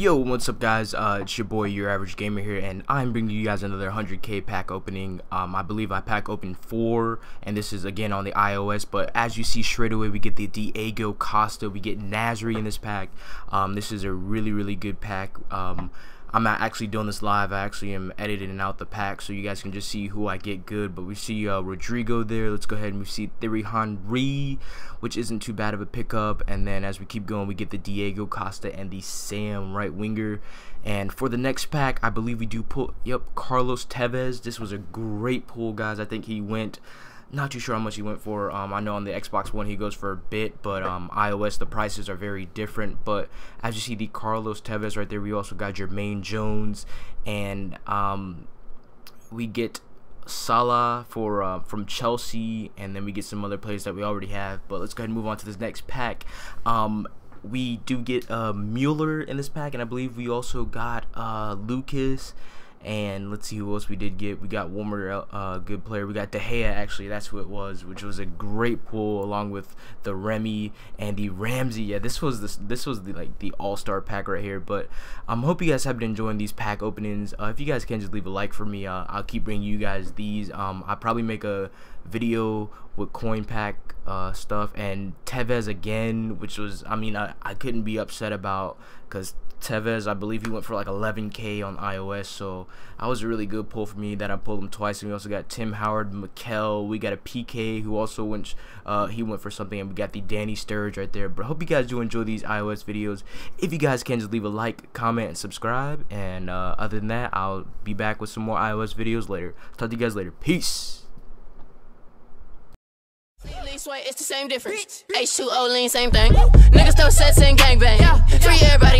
Yo, what's up guys? Uh, it's your boy, your average gamer here, and I'm bringing you guys another 100k pack opening. Um, I believe I pack open 4, and this is again on the iOS, but as you see straight away, we get the Diego Costa, we get Nasri in this pack. Um, this is a really, really good pack. Um, I'm not actually doing this live. I actually am editing out the pack so you guys can just see who I get good. But we see uh, Rodrigo there. Let's go ahead and we see Thierry Henry, which isn't too bad of a pickup. And then as we keep going, we get the Diego Costa and the Sam right winger. And for the next pack, I believe we do pull, yep, Carlos Tevez. This was a great pull, guys. I think he went not too sure how much he went for. Um, I know on the Xbox One he goes for a bit, but um, iOS the prices are very different. But as you see the Carlos Tevez right there, we also got Jermaine Jones, and um, we get Salah for uh, from Chelsea, and then we get some other players that we already have. But let's go ahead and move on to this next pack. Um, we do get uh, Mueller in this pack, and I believe we also got uh, Lucas and let's see who else we did get. We got one more uh, good player. We got De Gea, actually. That's who it was, which was a great pull along with the Remy and the Ramsey. Yeah, this was this this was the like the all star pack right here. But I um, hope you guys have been enjoying these pack openings. Uh, if you guys can just leave a like for me, uh, I'll keep bringing you guys these. Um, I probably make a video with coin pack uh, stuff and Tevez again, which was I mean I, I couldn't be upset about because Tevez, I believe he went for like 11k on iOS, so that was a really good pull for me. That I pulled him twice, and we also got Tim Howard, Mikel. We got a PK who also went, uh, he went for something, and we got the Danny Sturridge right there. But I hope you guys do enjoy these iOS videos. If you guys can, just leave a like, comment, and subscribe. And uh, other than that, I'll be back with some more iOS videos later. Talk to you guys later. Peace it's the same difference. H2O lean, same thing. Niggas throw sets and gangbang. Free everybody